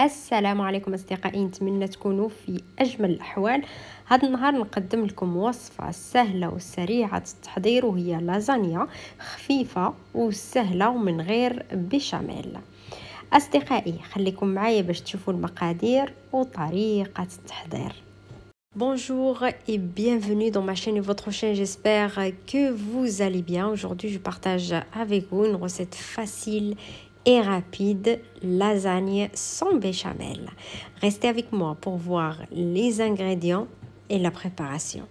السلام عليكم أصدقائي نتمنى تكونوا في أجمل الأحوال هذا النهار نقدم لكم وصفة سهلة وسريعة التحضير وهي لازانيا خفيفة وسهلة ومن غير بشاميل أصدقائي خليكم معايا باش تشوفوا المقادير وطريقة التحضير Bonjour et bienvenue dans ma chaîne et votre chaîne. J'espère que vous allez bien. Aujourd'hui, je partage avec vous une recette facile et rapide lasagne sans béchamel. Restez avec moi pour voir les ingrédients et la préparation.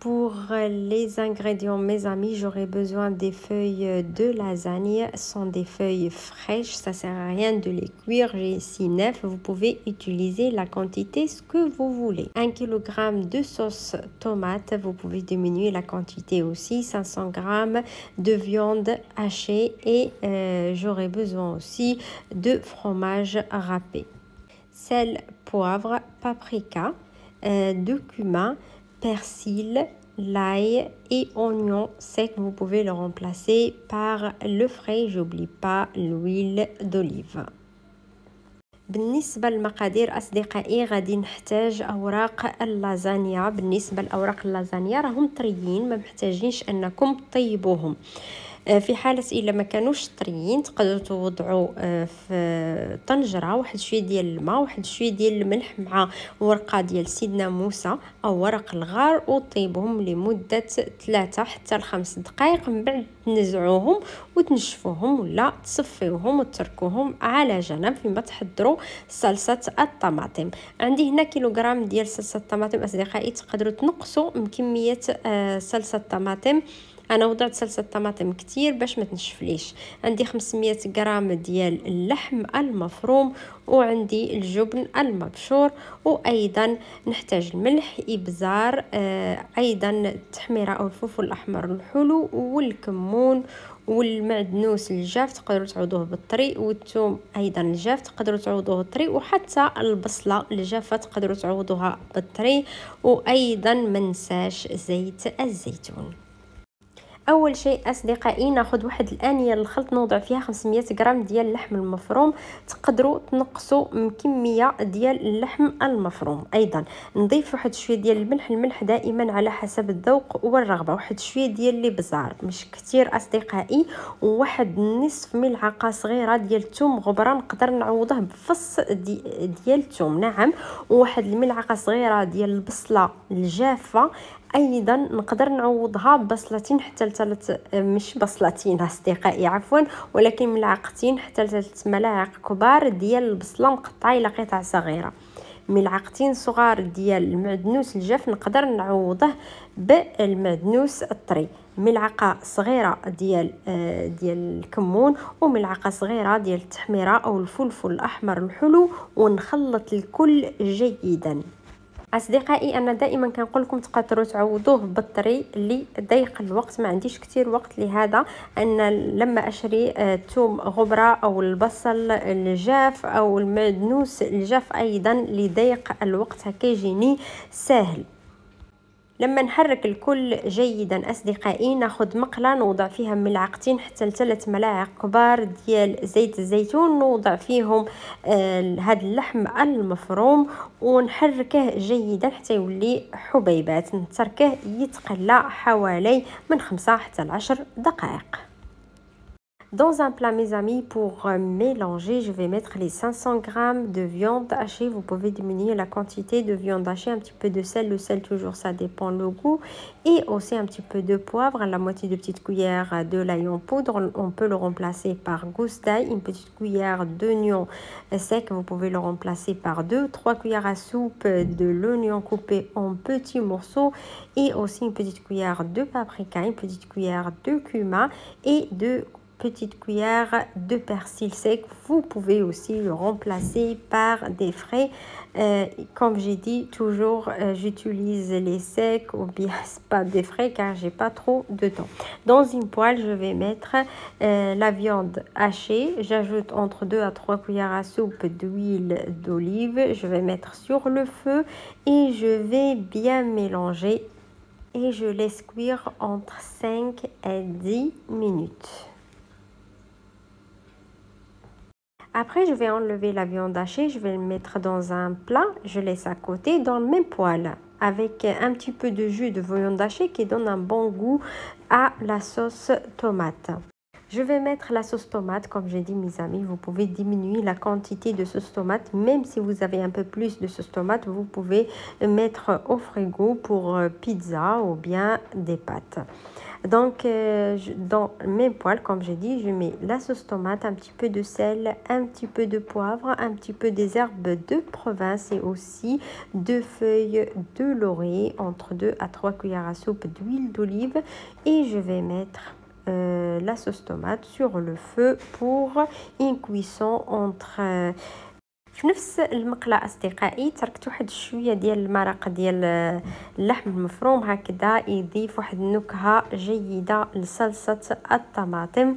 Pour les ingrédients, mes amis, j'aurai besoin des feuilles de lasagne. Ce sont des feuilles fraîches, ça sert à rien de les cuire. J'ai ici 9. Vous pouvez utiliser la quantité ce que vous voulez. 1 kg de sauce tomate, vous pouvez diminuer la quantité aussi. 500 g de viande hachée et euh, j'aurai besoin aussi de fromage râpé. Sel, poivre, paprika, euh, de cumin persil, l'ail et oignon sec. Vous pouvez le remplacer par le frais. J'oublie pas l'huile d'olive. بالنسبة للمقادير أصدقائي غادي نحتاج أوراق اللازانيا بالنسبة لأوراق اللازانيا راهم طريين ما محتاجينش أنكم طيبوهم آه، في حالة إلا ما كانوش طريين تقدروا توضعوا آه، في طنجرة واحد شوية ديال الماء واحد شوية ديال الملح مع ورقة ديال سيدنا موسى أو ورق الغار وطيبهم لمدة 3 حتى لخمس دقائق من بعد تنزعوهم وتنشفوهم ولا تصفيوهم وتركوهم على جنب فيما تحضروا صلصة الطماطم. عندي هنا كيلوغرام ديال صلصة الطماطم أصدقائي تقدروا تنقصوا من كمية آه، صلصة الطماطم أنا وضعت صلصه طماطم كتير باش ما تنشفليش. عندي 500 غرام ديال اللحم المفروم وعندي الجبن المبشور وأيضا نحتاج الملح إبزار آه أيضا التحميرة أو الفلفل الأحمر الحلو والكمون والمعدنوس الجاف تقدروا تعوضوه بالطري والثوم أيضا الجاف تقدروا تعوضوه بالطري وحتى البصلة الجافة تقدروا تعوضوها بالطري وأيضا منساش زيت الزيتون. أول شيء أصدقائي ناخذ واحد الآنية للخلط نوضع فيها 500 غرام ديال اللحم المفروم. تقدروا تنقصوا من كميه ديال اللحم المفروم أيضا. نضيف واحد شوية ديال الملح الملح دائما على حسب الذوق والرغبة. واحد شوية ديال الابزار مش كتير أصدقائي. وواحد نصف ملعقة صغيرة ديال الثوم غبرة نقدر نعوضه بفص دي ديال الثوم نعم. وواحد الملعقة صغيرة ديال البصلة الجافة. أيضا نقدر نعوضها ببصلتين حتى لثلاث مش بصلتين أصدقائي عفوا ولكن ملعقتين حتى لثلاث ملاعق كبار ديال البصلة مقطعة إلى قطع صغيرة. ملعقتين صغار ديال المعدنوس الجاف نقدر نعوضه بالمعدنوس الطري. ملعقه صغيرة ديال آه، ديال الكمون وملعقه صغيرة ديال التحميرة أو الفلفل الأحمر الحلو ونخلط الكل جيدا. أصدقائي أنا دائما كنقول لكم تقدروا تعوضوه بالطري اللي ضيق الوقت. ما عنديش كتير وقت لهذا أن لما أشري الثوم آه، غبرة أو البصل الجاف أو المعدنوس الجاف أيضا لضيق الوقت هكا يجيني ساهل. لما نحرك الكل جيدا اصدقائي ناخذ مقلة نوضع فيها ملعقتين حتى لثلاث ملاعق كبار ديال زيت الزيتون نوضع فيهم آه هذا اللحم المفروم ونحركه جيدا حتى يولي حبيبات. نتركه يتقلى حوالي من خمسة حتى لعشر دقائق. Dans un plat, mes amis, pour euh, mélanger, je vais mettre les 500 g de viande hachée. Vous pouvez diminuer la quantité de viande hachée, un petit peu de sel. Le sel, toujours, ça dépend le goût. Et aussi un petit peu de poivre, la moitié de petite cuillère de l'ail en poudre. On peut le remplacer par gousse d'ail, une petite cuillère d'oignon sec. Vous pouvez le remplacer par deux, trois cuillères à soupe de l'oignon coupé en petits morceaux. Et aussi une petite cuillère de paprika, une petite cuillère de cumin et de petite cuillère de persil sec. Vous pouvez aussi le remplacer par des frais. Euh, comme j'ai dit, toujours euh, j'utilise les secs ou bien pas des frais car j'ai pas trop de temps. Dans une poêle, je vais mettre euh, la viande hachée. J'ajoute entre 2 à 3 cuillères à soupe d'huile d'olive. Je vais mettre sur le feu et je vais bien mélanger et je laisse cuire entre 5 et 10 minutes. Après, je vais enlever la viande hachée, je vais le mettre dans un plat, je laisse à côté dans le même poêle avec un petit peu de jus de viande hachée qui donne un bon goût à la sauce tomate. Je vais mettre la sauce tomate, comme j'ai dit mes amis, vous pouvez diminuer la quantité de sauce tomate, même si vous avez un peu plus de sauce tomate, vous pouvez mettre au frigo pour euh, pizza ou bien des pâtes. Donc, euh, dans mes poêles, comme j'ai dit, je mets la sauce tomate, un petit peu de sel, un petit peu de poivre, un petit peu des herbes de province et aussi deux feuilles de laurier, entre 2 à 3 cuillères à soupe d'huile d'olive. Et je vais mettre euh, la sauce tomate sur le feu pour une cuisson entre في نفس المقلة أصدقائي تركت واحد شوية ديال المرق ديال اللحم المفروم هكذا يضيف واحد النكهه جيدة لصلصة الطماطم.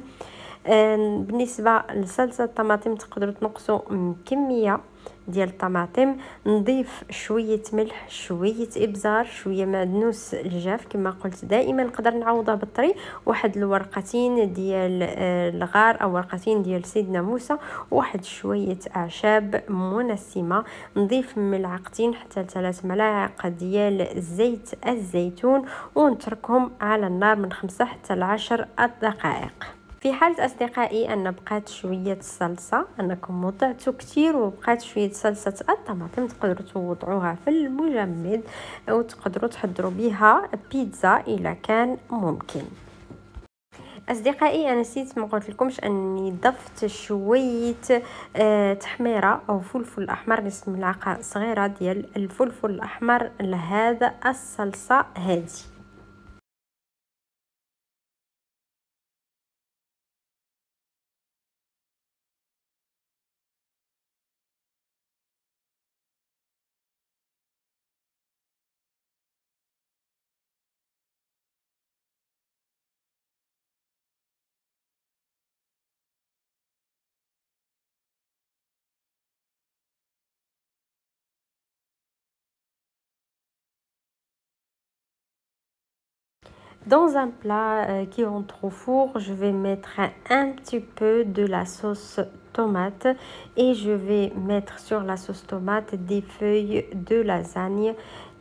بالنسبة لصلصة الطماطم تقدروا تنقصوا كمية. ديال الطماطم نضيف شوية ملح شوية إبزار شوية معدنوس الجاف كما قلت دائما نقدر نعوضها بالطري. واحد الورقتين ديال آه، الغار أو ورقتين ديال سيدنا موسى. واحد شوية أعشاب منسمه نضيف ملعقتين حتى ثلاث ملاعق ديال زيت الزيتون. ونتركهم على النار من خمسة حتى لعشر دقائق في حالة أصدقائي أن بقات شوية الصلصة أنكم وضعتوا كتير وبقات شوية صلصة الطماطم تقدروا توضعوها في المجمد أو تقدروا تحضروا بها بيتزا إلى كان ممكن. أصدقائي أنا نسيت ما قلت لكمش أني ضفت شوية آه تحميرة أو فلفل أحمر نصف ملعقه صغيرة ديال الفلفل الأحمر لهذا الصلصة هذه Dans un plat euh, qui rentre au four, je vais mettre un petit peu de la sauce tomate et je vais mettre sur la sauce tomate des feuilles de lasagne.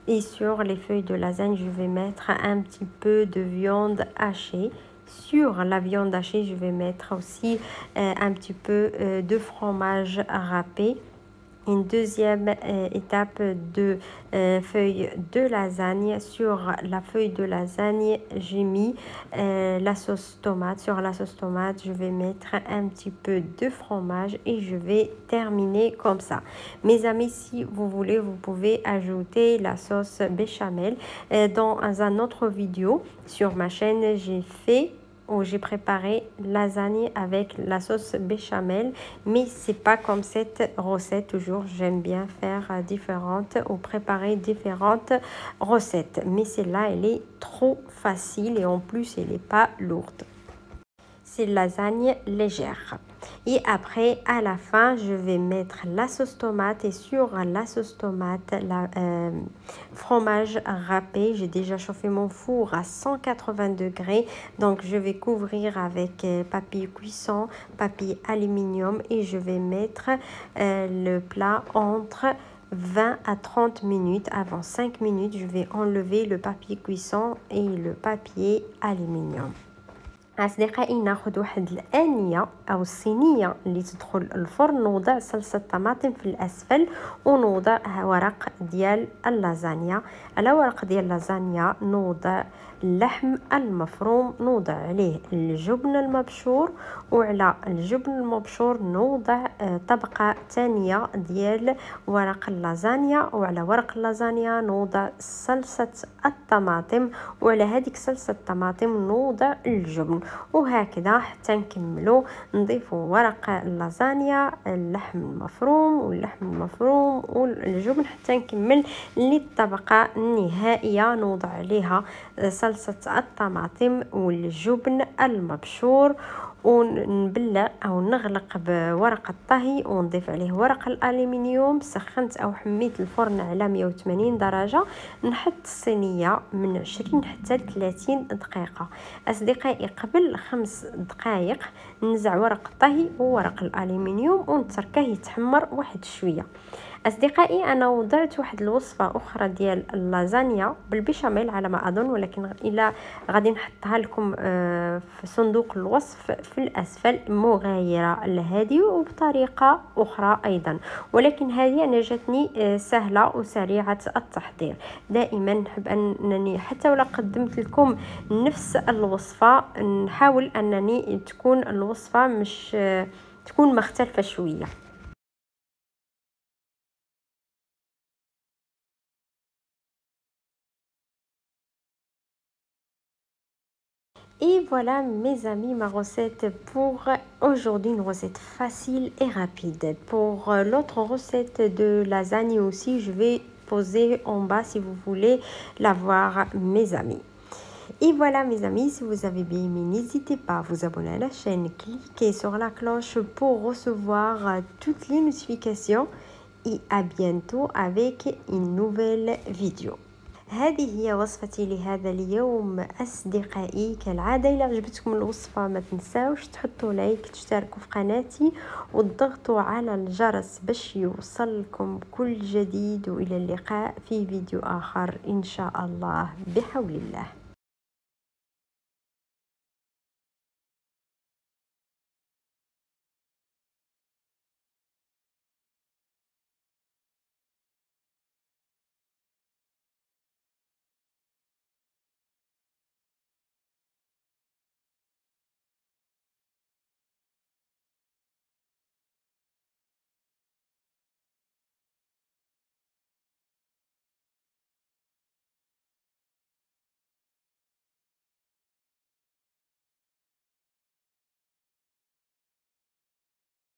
Et sur les feuilles de lasagne je vais mettre un petit peu de viande hachée. Sur la viande hachée je vais mettre aussi euh, un petit peu euh, de fromage râpé une deuxième euh, étape de euh, feuille de lasagne. Sur la feuille de lasagne, j'ai mis euh, la sauce tomate. Sur la sauce tomate, je vais mettre un petit peu de fromage et je vais terminer comme ça. Mes amis, si vous voulez, vous pouvez ajouter la sauce béchamel. dans un autre vidéo sur ma chaîne, j'ai fait où j'ai préparé lasagne avec la sauce béchamel. Mais c'est pas comme cette recette toujours. J'aime bien faire euh, différentes ou préparer différentes recettes. Mais celle-là elle est trop facile et en plus elle n'est pas lourde c'est lasagne légère et après à la fin je vais mettre la sauce tomate et sur la sauce tomate la euh, fromage râpé. J'ai déjà chauffé mon four à 180 degrés. Donc je vais couvrir avec euh, papier cuisson papier aluminium et je vais mettre euh, le plat entre 20 à 30 minutes. Avant 5 minutes je vais enlever le papier cuisson et le papier aluminium أصدقائي ناخذ واحد الآنية أو الصينية اللي تدخل الفرن نوضع صلصة طماطم في الأسفل ونوضع ورق ديال اللازانيا. على ورق ديال اللازانيا نوضع اللحم المفروم نوضع عليه الجبن المبشور وعلى الجبن المبشور نوضع آه، طبقة ثانية ديال ورق اللازانيا وعلى ورق اللازانيا نوضع صلصة الطماطم وعلى هذيك صلصة الطماطم نوضع الجبن. وهكذا حتى نكملو نضيفو ورق اللازانيا اللحم المفروم واللحم المفروم والجبن حتى نكمل للطبقة النهائية. نوضع عليها صلصة الطماطم والجبن المبشور ونبلع أو نغلق بورق الطهي ونضيف عليه ورق الالومنيوم سخنت أو حميت الفرن على 180 درجة. نحط الصينية من 20 حتى 30 دقيقة. أصدقائي قبل خمس دقائق نزع ورق الطهي وورق الالومنيوم ونتركه يتحمر واحد شوية. أصدقائي أنا وضعت واحد الوصفة أخرى ديال اللازانيا بالبيشاميل على ما أظن ولكن إلى غادي نحطها لكم آه، في صندوق الوصف في الأسفل مغايرة لهذه وبطريقة أخرى أيضا. ولكن هذه أنا جاتني آه، سهلة وسريعة التحضير. دائما نحب أنني حتى ولا قدمت لكم نفس الوصفة نحاول أنني تكون الوصفة مش آه، تكون مختلفة شوية. Et voilà mes amis ma recette pour aujourd'hui, une recette facile et rapide. Pour euh, l'autre recette de lasagne aussi, je vais poser en bas si vous voulez la voir mes amis. Et voilà mes amis, si vous avez bien aimé, n'hésitez pas à vous abonner à la chaîne, cliquez sur la cloche pour recevoir euh, toutes les notifications et à bientôt avec une nouvelle vidéo. هذه هي وصفتي لهذا اليوم أصدقائي كالعادة إلى عجبتكم الوصفة ما تنساوش تحطوا لايك تشتركوا في قناتي وتضغطوا على الجرس باش يوصلكم كل جديد وإلى اللقاء في فيديو آخر إن شاء الله. بحول الله.